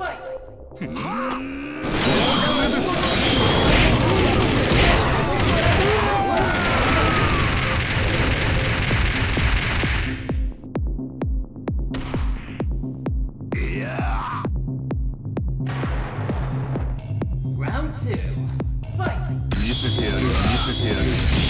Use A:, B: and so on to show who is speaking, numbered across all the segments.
A: Round two. Fight.
B: Disappear. Disappear.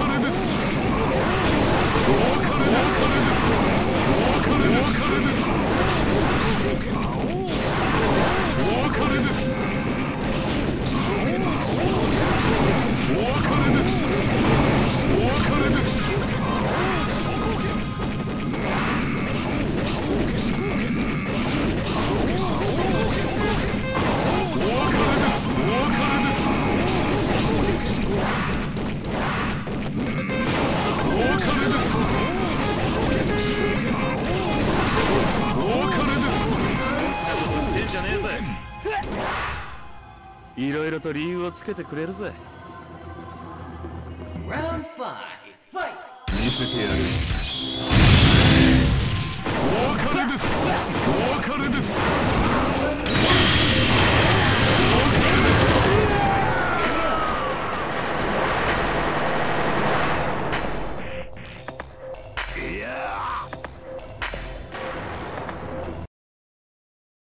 B: それですいろいろと理由をつけてくれるぜ
C: 見せてやる
B: お別れですお別れです